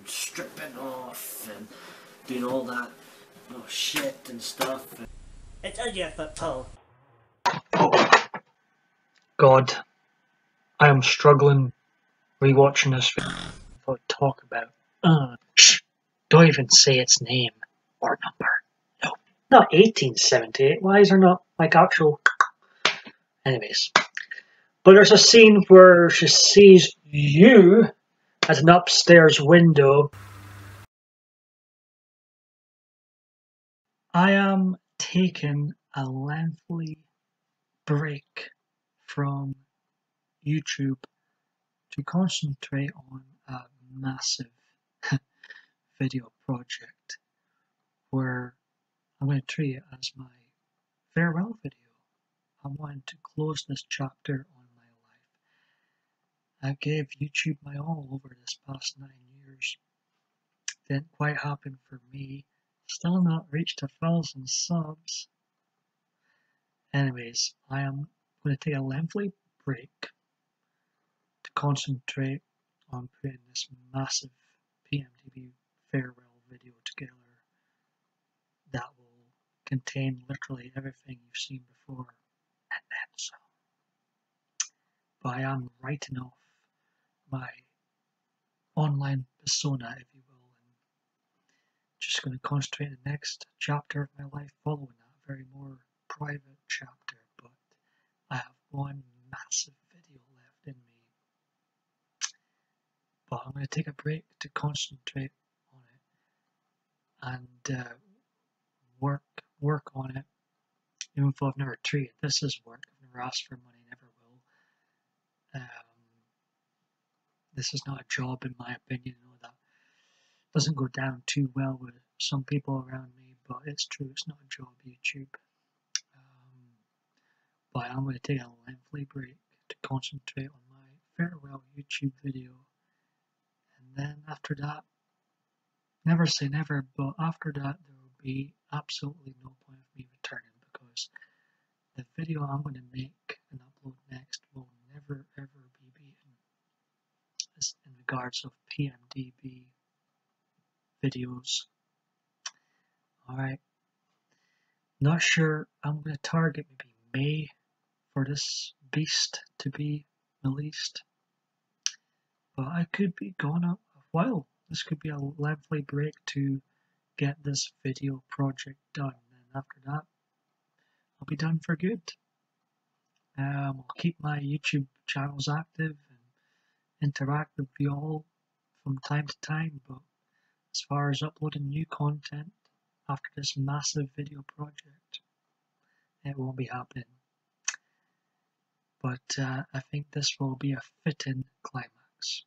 and stripping off and doing all that oh, shit and stuff. It's a UFO. God, I am struggling rewatching this video. What talk about? Uh, shh, don't even say its name or number. No, not 1878. Why is there not like actual? Anyways, but there's a scene where she sees you at an upstairs window. I am taking a lengthy break from YouTube to concentrate on a massive video project where I'm going to treat it as my farewell video. I'm wanting to close this chapter. I gave YouTube my all over this past nine years. Didn't quite happen for me. Still not reached a thousand subs. Anyways, I am going to take a lengthy break to concentrate on putting this massive PMDB farewell video together that will contain literally everything you've seen before and then some. But I am writing off my online persona, if you will, and just going to concentrate on the next chapter of my life following that very more private chapter. But I have one massive video left in me. But I'm going to take a break to concentrate on it and uh, work work on it. Even though I've never treated this as work, I've never asked for money, never will. Um, this is not a job, in my opinion. Know that doesn't go down too well with some people around me, but it's true. It's not a job, YouTube. Um, but I'm going to take a lengthy break to concentrate on my farewell YouTube video, and then after that, never say never, but after that there will be absolutely no point of me returning because the video I'm going to make and upload next will never ever be beaten in regards of PMDB videos. Alright, not sure I'm going to target maybe May for this beast to be released, but I could be gone a while. This could be a lengthy break to get this video project done. And after that, I'll be done for good. Um, I'll keep my YouTube channels active interact with you all from time to time, but as far as uploading new content after this massive video project, it won't be happening. But uh, I think this will be a fitting climax.